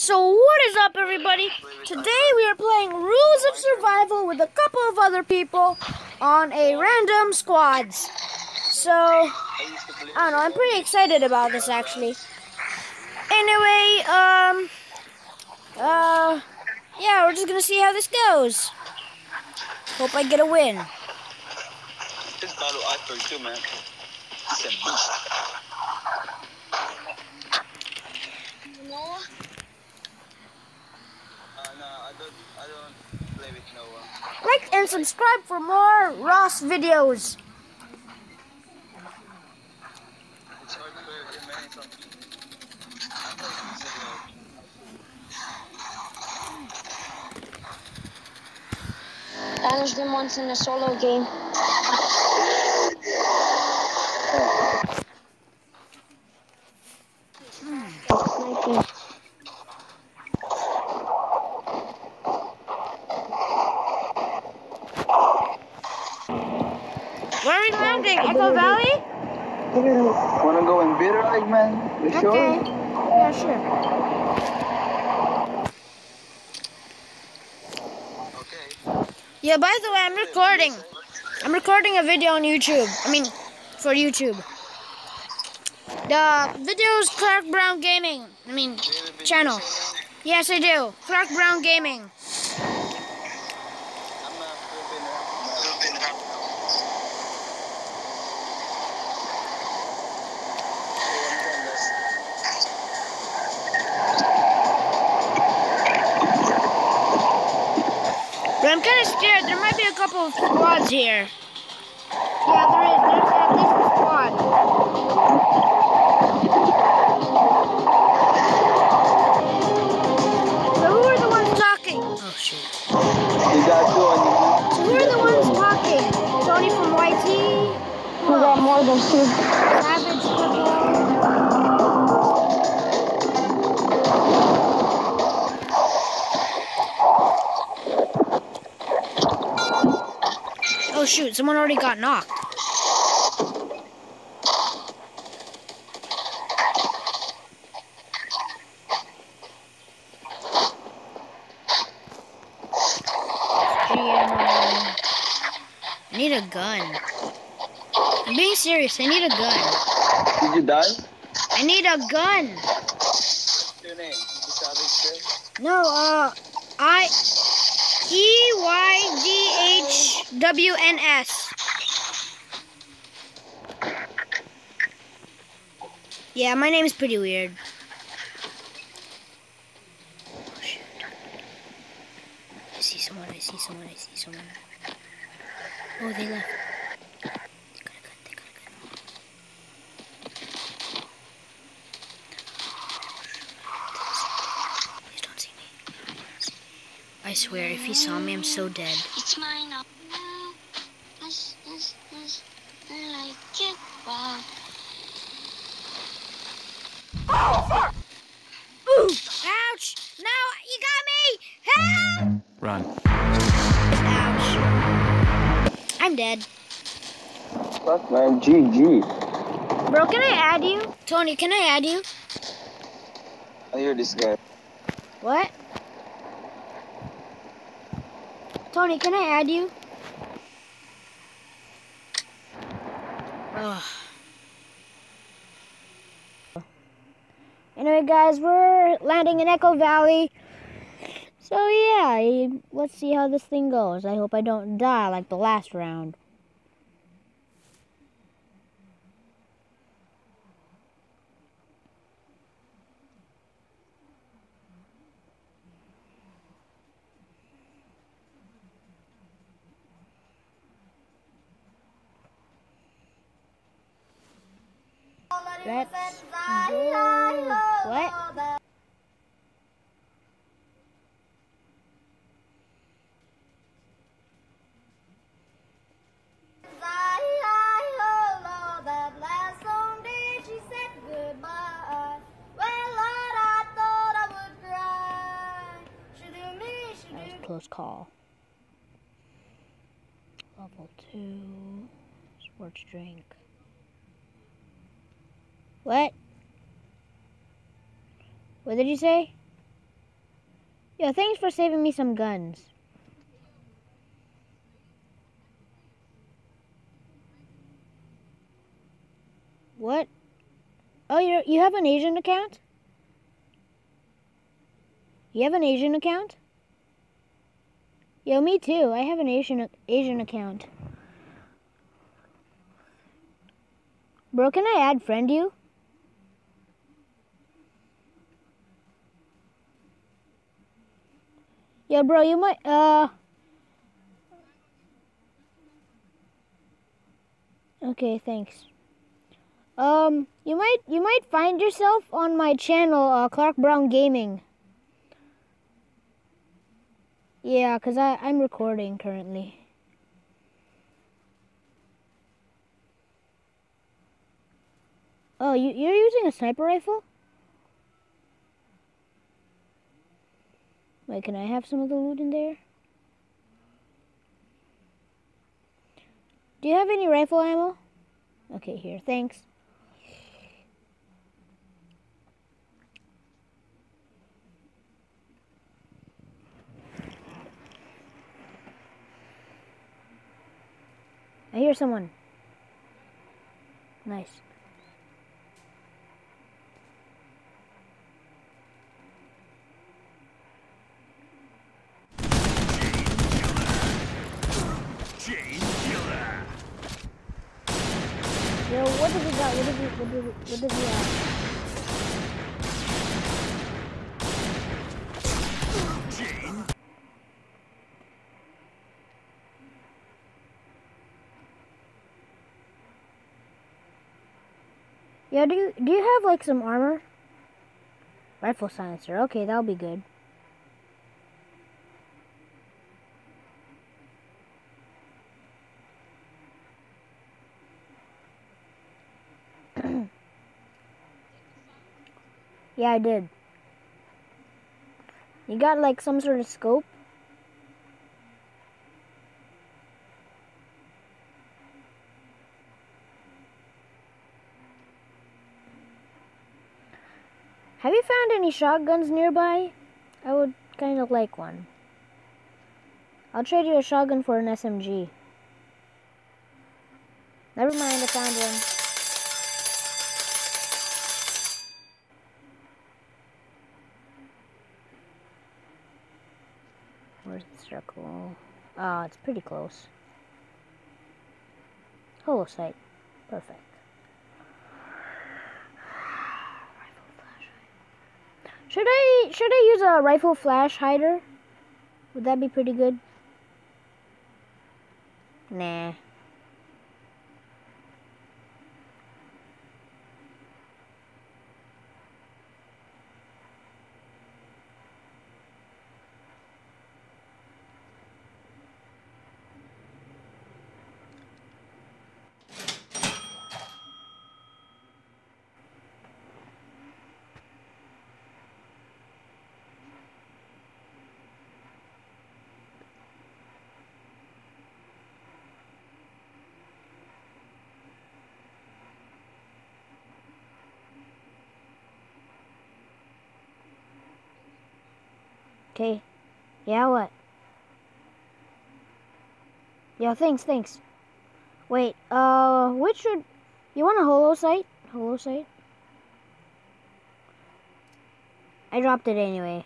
So what is up everybody? Today we are playing Rules of Survival with a couple of other people on a random squads. So, I don't know, I'm pretty excited about this actually. Anyway, um, uh, yeah, we're just gonna see how this goes. Hope I get a win. This battle I for too, man. It's a boost. Noah? Uh, no, I don't, I don't play with no one. Like and subscribe for more Ross videos. It's hard for him and some Challenge them once in a solo game. Sniping. Where are we landing? Echo Valley? Wanna go in like man? You Okay. sure? Yeah, sure. Okay. Yeah, by the way, I'm recording. I'm recording a video on YouTube. I mean, for YouTube. The video is Clark Brown Gaming. I mean, channel. Yes, I do. Clark Brown Gaming. But I'm kind of scared. There might be a couple of squads here. Yeah, there is. There's at least a squad. So who are the ones talking? Oh shoot. You got two on you. So who are the ones talking? Tony from YT. We got more than two. Shoot, someone already got knocked. I need a gun. I'm being serious, I need a gun. Did you die? I need a gun. Your name? The Savage Chris? No, uh, I E Y D H W N S. Yeah, my name is pretty weird. I see someone, I see someone, I see someone. Oh, they left. I swear, if he saw me, I'm so dead. It's mine I'm dead. Fuck man, GG. Bro, can I add you? Tony, can I add you? I hear this guy. What? Tony, can I add you? Ugh. Anyway, guys, we're landing in Echo Valley. So, yeah, let's see how this thing goes. I hope I don't die like the last round. Let's call. Level two. Sports drink. What? What did you say? Yeah, thanks for saving me some guns. What? Oh, you you have an Asian account? You have an Asian account? Yo, me too. I have an Asian Asian account. Bro, can I add friend you? Yeah, bro, you might, uh... Okay, thanks. Um, you might, you might find yourself on my channel, uh, Clark Brown Gaming. Yeah, because I'm recording currently. Oh, you, you're using a sniper rifle? Wait, can I have some of the loot in there? Do you have any rifle ammo? Okay, here, thanks. I hear someone. Nice. Yo, what does he got? What does he, what does he, what does he have? Yeah, do you, do you have like some armor? Rifle silencer. Okay, that'll be good. yeah, I did. You got like some sort of scope? Any shotguns nearby? I would kind of like one. I'll trade you a shotgun for an SMG. Never mind, I found one. Where's the circle? Ah, oh, it's pretty close. Holo sight. Perfect. Should I should I use a rifle flash hider? Would that be pretty good? Nah. Okay. Yeah, what? Yeah, thanks, thanks. Wait, uh, which should... You want a holo sight? Holo sight? I dropped it anyway.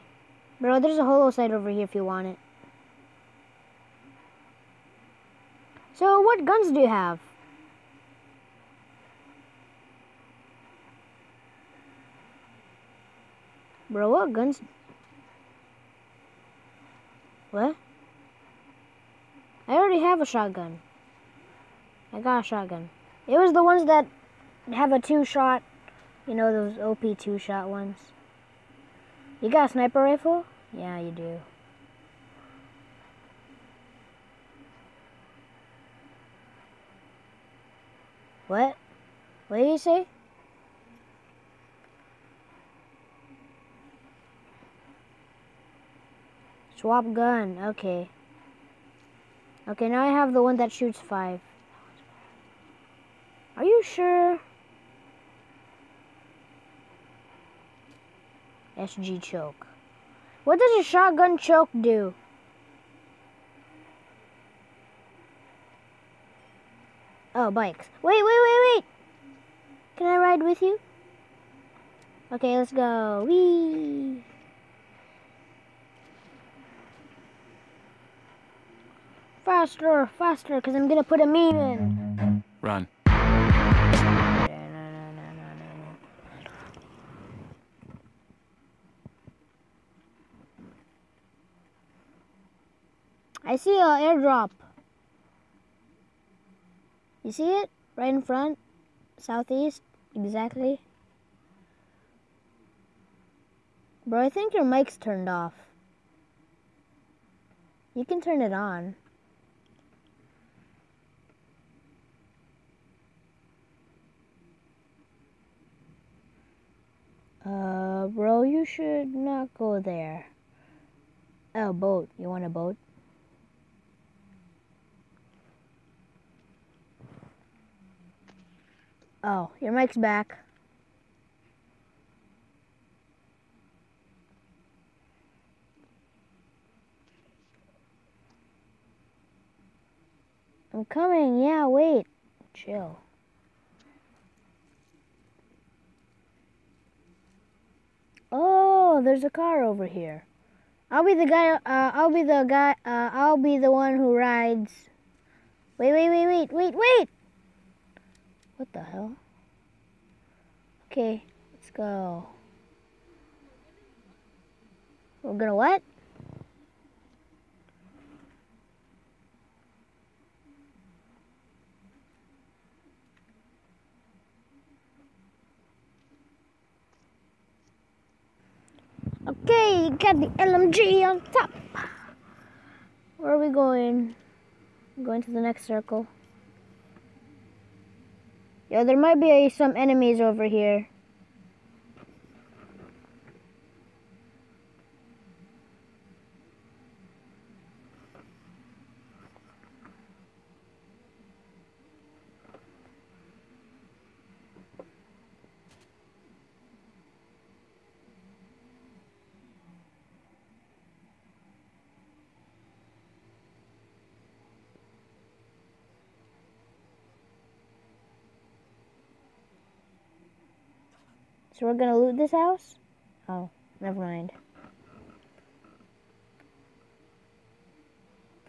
Bro, there's a holo sight over here if you want it. So, what guns do you have? Bro, what guns... What? I already have a shotgun. I got a shotgun. It was the ones that have a two-shot, you know, those OP two-shot ones. You got a sniper rifle? Yeah, you do. What? What did you say? Swap gun. Okay. Okay, now I have the one that shoots five. Are you sure? SG choke. What does a shotgun choke do? Oh, bikes. Wait, wait, wait, wait! Can I ride with you? Okay, let's go. Whee! Faster, faster, because I'm going to put a meme in. Run. I see a airdrop. You see it? Right in front? Southeast? Exactly. Bro, I think your mic's turned off. You can turn it on. Uh, bro, you should not go there. Oh, boat. You want a boat? Oh, your mic's back. I'm coming. Yeah, wait. Chill. There's a car over here. I'll be the guy, uh, I'll be the guy, uh, I'll be the one who rides. Wait, wait, wait, wait, wait, wait! What the hell? Okay, let's go. We're gonna what? Okay, got the LMG on top. Where are we going? going to the next circle. Yeah, there might be some enemies over here. So we're gonna loot this house? Oh, never mind.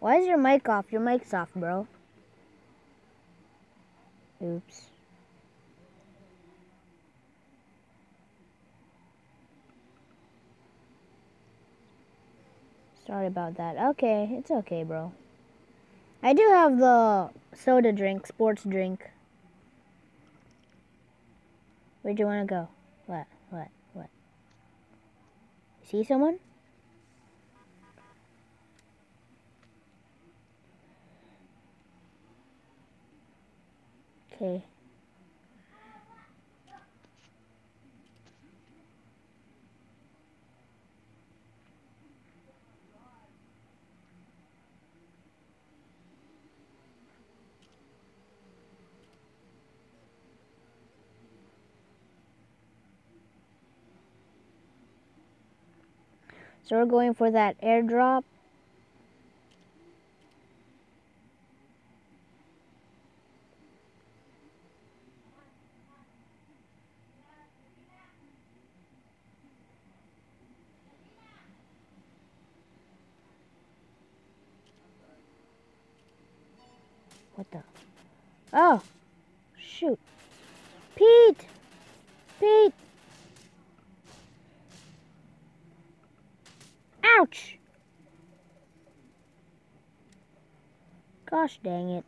Why is your mic off? Your mic's off, bro. Oops. Sorry about that. Okay, it's okay, bro. I do have the soda drink, sports drink. Where'd you want to go? What? What? What? See someone? Okay. So we're going for that airdrop. What the? Oh, shoot. Pete! Pete! Ouch! Gosh dang it.